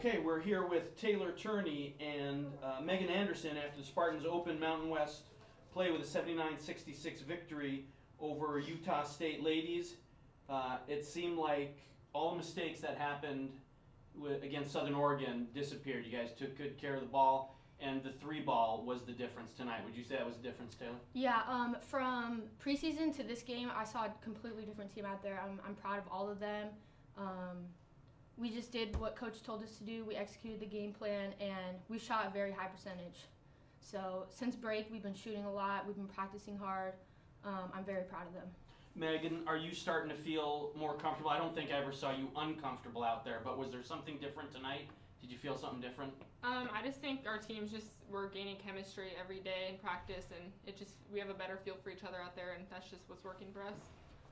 here with Taylor Turney and uh, Megan Anderson after the Spartans opened Mountain West play with a 79-66 victory over Utah State ladies. Uh, it seemed like all the mistakes that happened against Southern Oregon disappeared. You guys took good care of the ball, and the three ball was the difference tonight. Would you say that was the difference, Taylor? Yeah, um, from preseason to this game, I saw a completely different team out there. I'm, I'm proud of all of them. Um, we just did what coach told us to do. We executed the game plan, and we shot a very high percentage. So since break, we've been shooting a lot. We've been practicing hard. Um, I'm very proud of them. Megan, are you starting to feel more comfortable? I don't think I ever saw you uncomfortable out there, but was there something different tonight? Did you feel something different? Um, I just think our teams just we're gaining chemistry every day in practice, and it just we have a better feel for each other out there, and that's just what's working for us.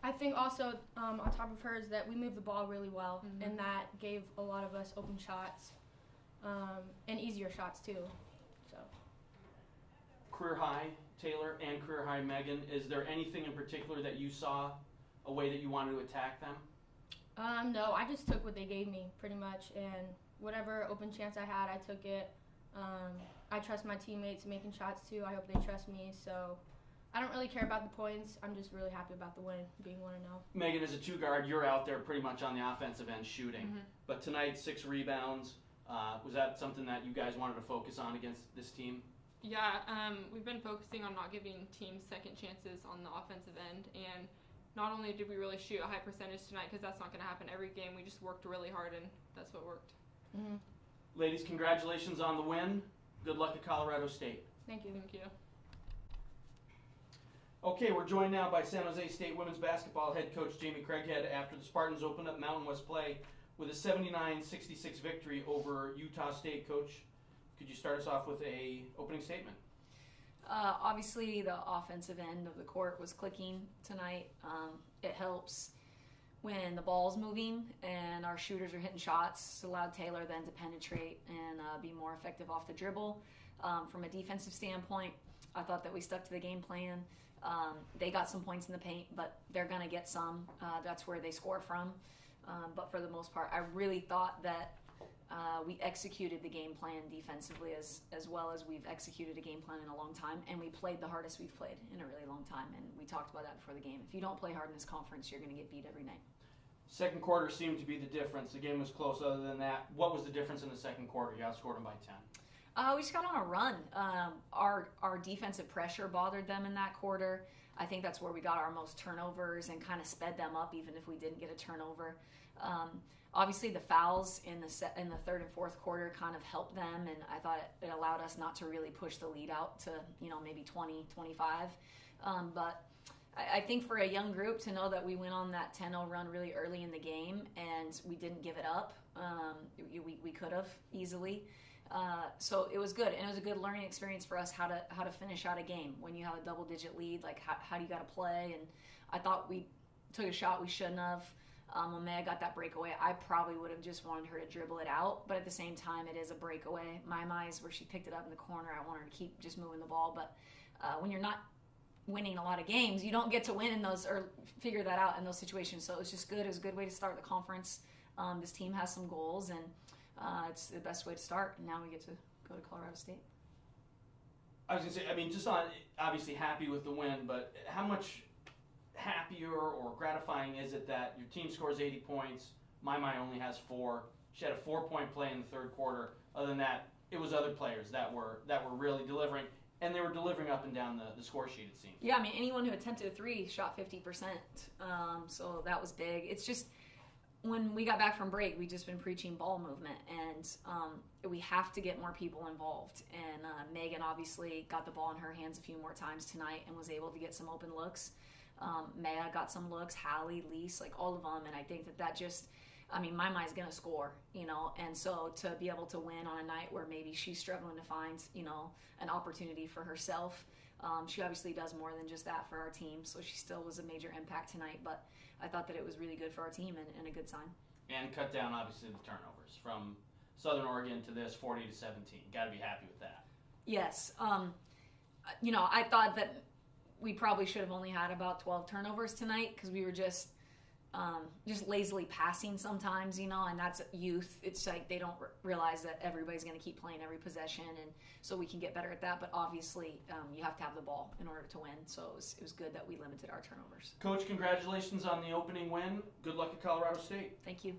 I think also um, on top of hers that we moved the ball really well, Mhm. and that gave a lot of us open shots um, and easier shots too. So Career high, Taylor, and career high, Megan. Is there anything in particular that you saw a way that you wanted to attack them? um, no, I just took what they gave me pretty much, and whatever open chance I had, I took it. Um, I trust my teammates making shots too. I hope they trust me. So I don't really care about the points. I'm just really happy about the win, being one and oh. zero. Megan, as a two guard, you're out there pretty much on the offensive end shooting. Mhm. But tonight, six rebounds. Uh, was that something that you guys wanted to focus on against this team? Yeah, um, we've been focusing on not giving teams second chances on the offensive end, and not only did we really shoot a high percentage tonight, because that's not going to happen every game. We just worked really hard, and that's what worked. Mm-hmm. Ladies, congratulations on the win. Good luck at Colorado State. Thank you. Thank you. Okay, we're joined now by San Jose State women's basketball head coach Jamie Craighead after the Spartans opened up Mountain West play with a 79-66 victory over Utah State. Coach, could you start us off with a opening statement? Uh, obviously, the offensive end of the court was clicking tonight. Um, it helps when the ball's moving and our shooters are hitting shots. Allowed Taylor then to penetrate and uh, be more effective off the dribble. Um, from a defensive standpoint, I thought that we stuck to the game plan. Um, they got some points in the paint, but they're going to get some. Uh, that's where they score from. Um, but for the most part, I really thought that uh, we executed the game plan defensively as as well as we've executed a game plan in a long time, and we played the hardest we've played in a really long time. And we talked about that before the game. If you don't play hard in this conference, you're going to get beat every night. Second quarter seemed to be the difference. The game was close. Other than that, what was the difference in the second quarter? You outscored them by 10. Uh, we just got on a run. Um, our our defensive pressure bothered them in that quarter. I think that's where we got our most turnovers and kind of sped them up, even if we didn't get a turnover. Um, obviously, the fouls in the set, in the third and fourth quarter kind of helped them, and I thought it, it allowed us not to really push the lead out to you know maybe 20, 25. Um, but I, I think for a young group to know that we went on that 10-0 run really early in the game and we didn't give it up, um, we, we, we could have easily. Uh, so it was good, and it was a good learning experience for us how to how to finish out a game when you have a double digit lead. Like how, how do you got to play? And I thought we took a shot we shouldn't have. Um, when Maya got that breakaway, I probably would have just wanted her to dribble it out. But at the same time, it is a breakaway. My eyes where she picked it up in the corner. I want her to keep just moving the ball. But uh, when you're not winning a lot of games, you don't get to win in those or figure that out in those situations. So it was just good. It was a good way to start the conference. Um, this team has some goals and uh, it's the best way to start. And now we get to go to Colorado State. I was gonna say, I mean, just on obviously happy with the win, but how much happier or gratifying is it that your team scores 80 points? My Mai only has four. She had a four-point play in the third quarter. Other than that, it was other players that were that were really delivering, and they were delivering up and down the, the score sheet. It seemed. Yeah, I mean, anyone who attempted a three shot 50%. Um, so that was big. It's just when we got back from break, we just been preaching ball movement, and um, we have to get more people involved. And uh, Megan obviously got the ball in her hands a few more times tonight and was able to get some open looks. Um, Maya got some looks, Hallie, Lise, like all of them, and I think that that just. I mean, my mind's gonna score, you know, and so to be able to win on a night where maybe she's struggling to find, you know, an opportunity for herself, um, she obviously does more than just that for our team. So she still was a major impact tonight, but I thought that it was really good for our team and, and a good sign. And cut down obviously the turnovers from Southern Oregon to this 40 to 17. Got to be happy with that. Yes, um, you know, I thought that we probably should have only had about 12 turnovers tonight because we were just um, just lazily passing sometimes, you know, and that's youth. It's like they don't r- realize that everybody's going to keep playing every possession, and so we can get better at that. But obviously, um, you have to have the ball in order to win. So it was, it was good that we limited our turnovers. Coach, congratulations on the opening win. Good luck at Colorado State. Thank you.